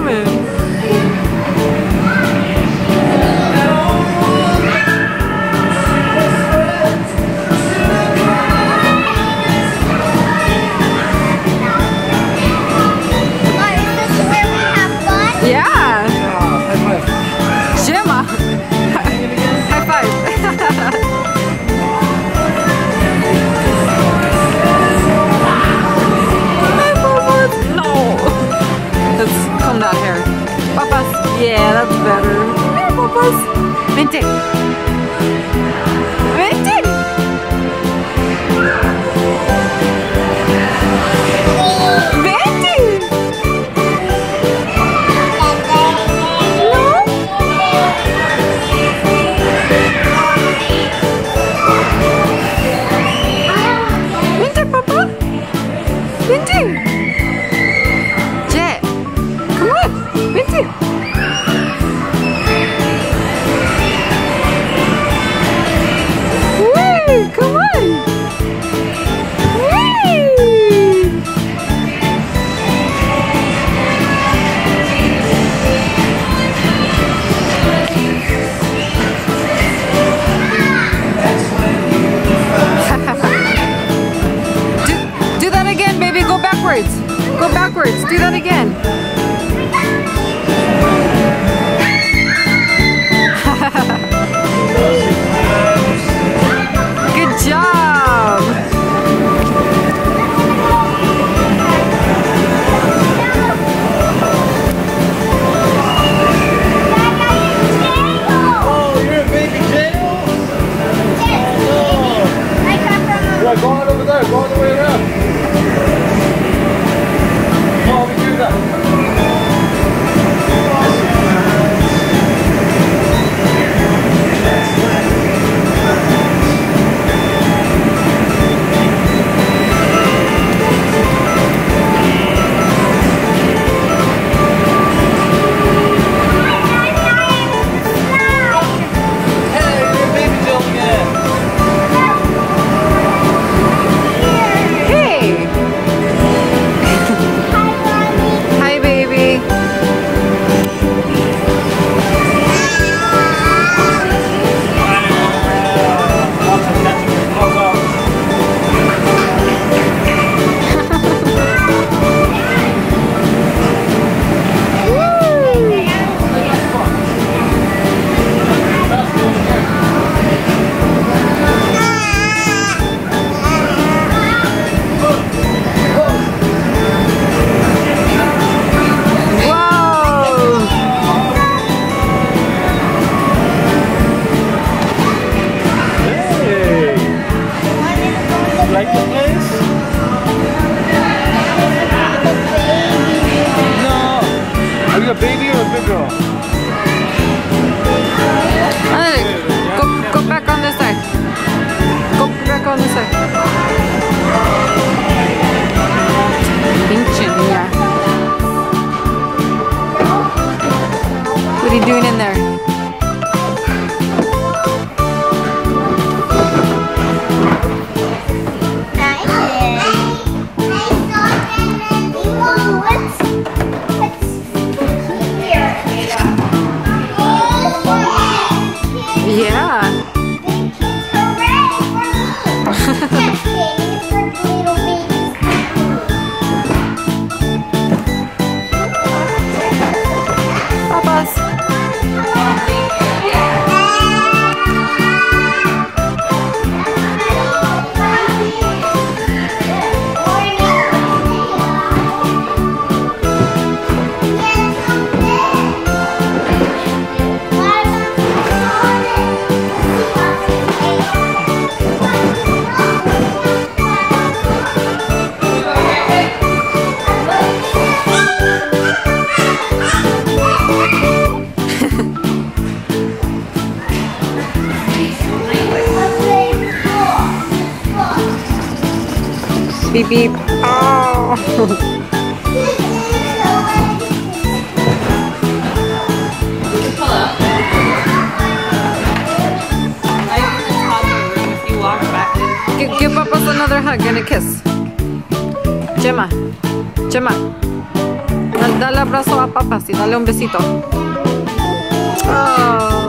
coming. Vente. Vente. Backwards. Go backwards. Do that again. Good job. A baby or a big girl? Go, go back on this side. Go back on this side. What are you doing in there? Yeah. Beep beep. Oh. Give, Papas another hug and a kiss. Gemma. Gemma. Dale abrazo a Papas y dale un besito. Oh.